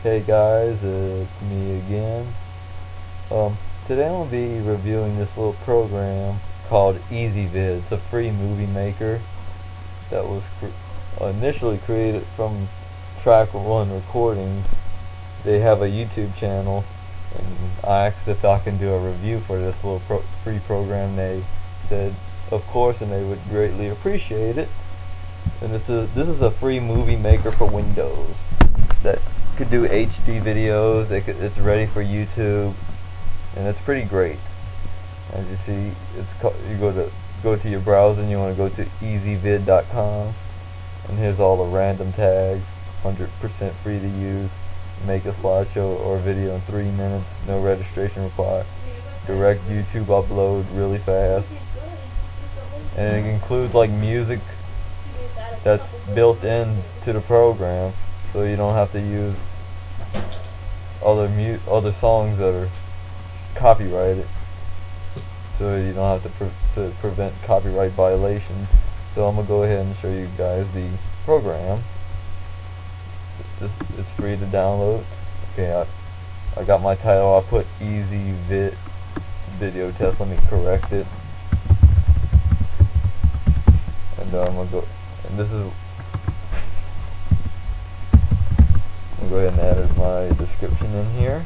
Hey guys, it's me again. Um, today I'm going to be reviewing this little program called Ezvid. It's a free movie maker that was cr initially created from Track One Recordings. They have a YouTube channel and I asked if I can do a review for this little pro free program. They said of course and they would greatly appreciate it. And this is this is a free movie maker for Windows that could do HD videos. It could, it's ready for YouTube, and it's pretty great. As you see, it's you go to go to your browser and you want to go to ezvid.com, and here's all the random tags, 100% free to use. Make a slideshow or video in three minutes, no registration required. Direct YouTube upload really fast, and it includes like music that's built in to the program so you don't have to use other mu other songs that are copyrighted. So you don't have to, pre to prevent copyright violations. So I'm gonna go ahead and show you guys the program. It's, it's free to download. Okay I, I got my title. I put easy vid video test. Let me correct it. And uh, I'm gonna go and this is Go ahead and add my description in here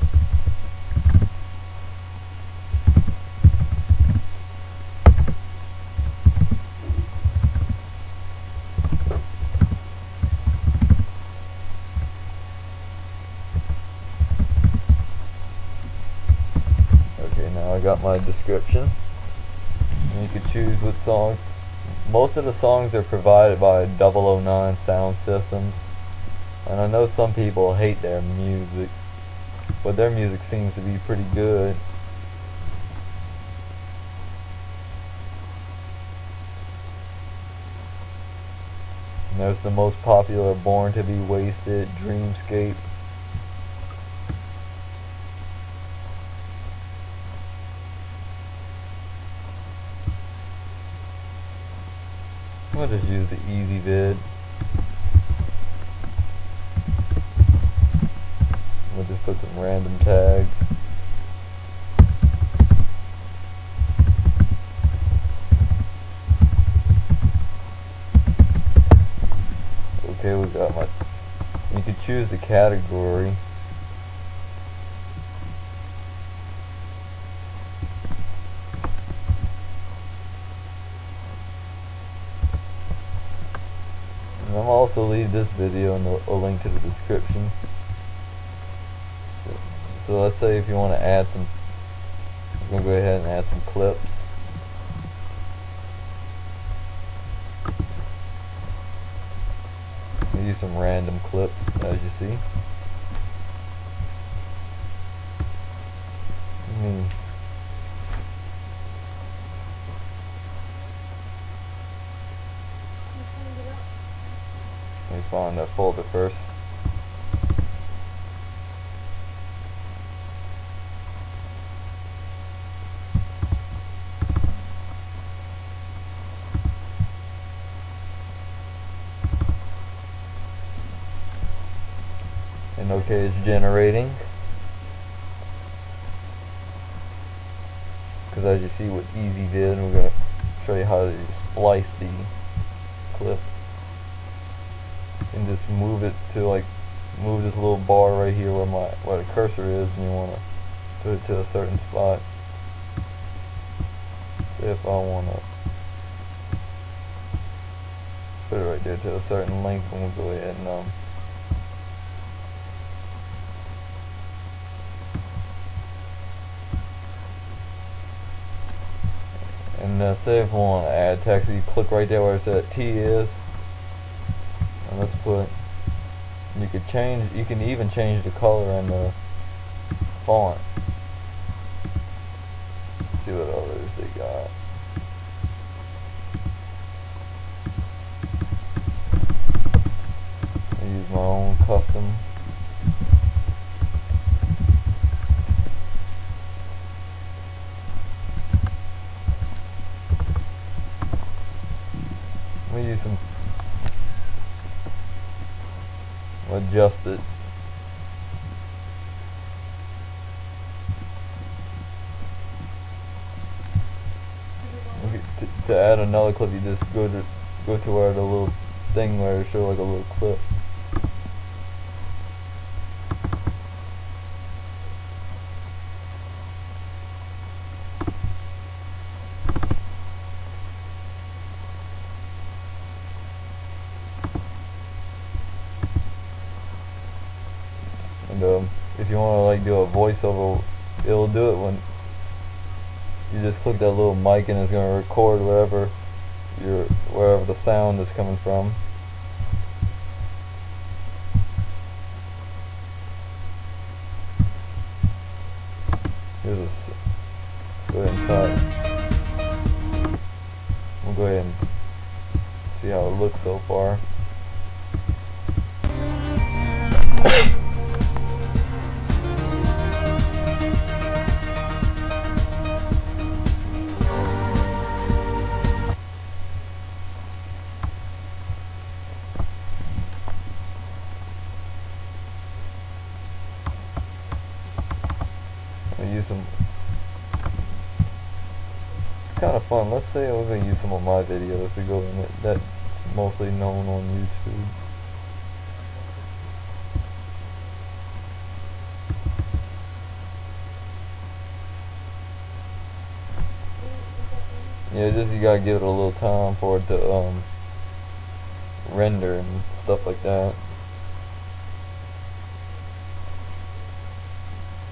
okay now I got my description and you can choose what songs most of the songs are provided by 009 Sound Systems. And I know some people hate their music, but their music seems to be pretty good. There's the most popular Born to be Wasted, Dreamscape, gonna just use the easy vid. I'm gonna put some random tags. Okay, we got my. You can choose the category. And I'll also leave this video and a link to the description. So, let's say if you want to add some, I'm going to go ahead and add some clips. I'll use some random clips as you see. Hmm. Let me find that folder first. And okay, it's generating. Because as you see with Ezvid, we're going to show you how to splice the clip and just move it to like move this little bar right here where my where the cursor is and you want to put it to a certain spot say if I want to put it right there to a certain length and we'll go ahead and um uh, say if I want to add text you click right there where it says T is. And let's put you could change you can even change the color and the font. Let's see what others they got. I use my own custom me do some adjust it. To, to add another clip you just go to go to where the little thing where it show like a little clip. If you want to like do a voiceover, it'll do it when you just click that little mic and it's going to record wherever your wherever the sound is coming from. Here's a, let's go ahead and try. Fun. Let's say I was gonna use some of my videos to go in it. That's mostly known on YouTube. Yeah, just you gotta give it a little time for it to um render and stuff like that.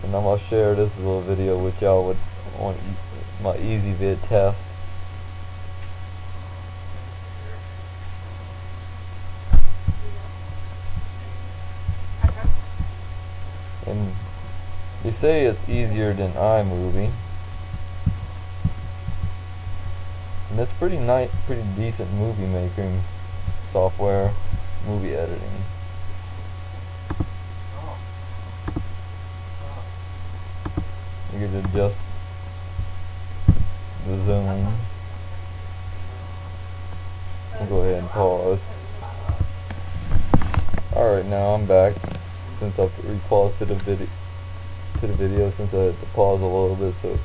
and I'm gonna share this little video with y'all with on my Ezvid test. They say it's easier than iMovie. And it's pretty nice, pretty decent movie making software, movie editing. You can adjust the zoom. I'll go ahead and pause. Alright, now I'm back. Since I've re-paused to the video to the video since I had to pause a little bit so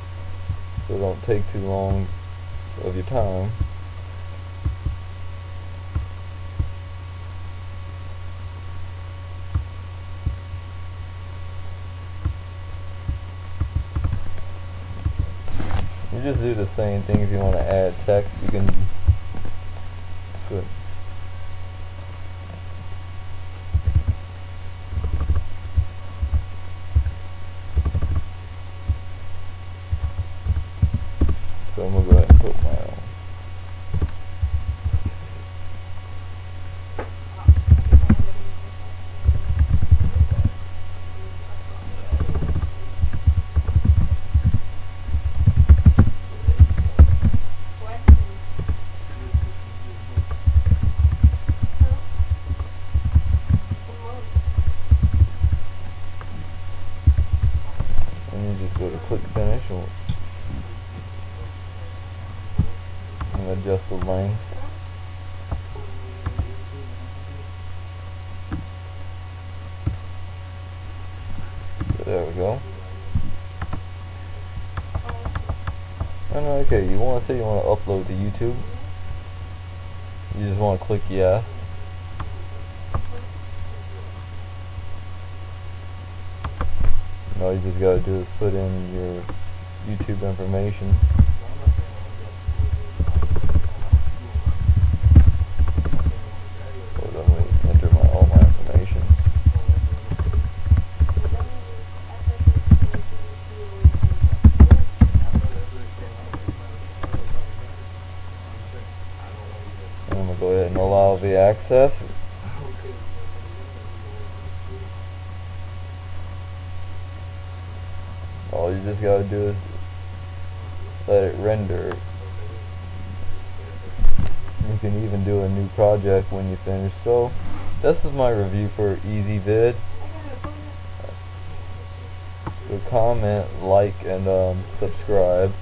so it don't take too long of your time. You just do the same thing if you want to add text. You can put So I'm gonna go ahead and put my own. And you just go to click finish and and adjust the length. There we go. And okay, you want to say you want to upload to YouTube. You just want to click yes. All you just gotta do is put in your YouTube information. Hold on, let me enter my all my information. And I'm gonna go ahead and allow access. All you just gotta do is let it render. You can even do a new project when you finish. So this is my review for Ezvid. So comment, like, and um, subscribe.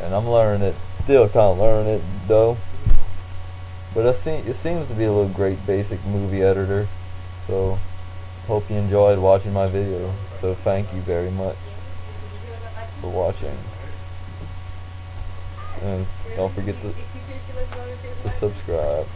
And I'm learning it, still kind of learning it though. But it, se it seems to be a little great basic movie editor. So hope you enjoyed watching my video. So thank you very much for watching. and don't forget to, to subscribe.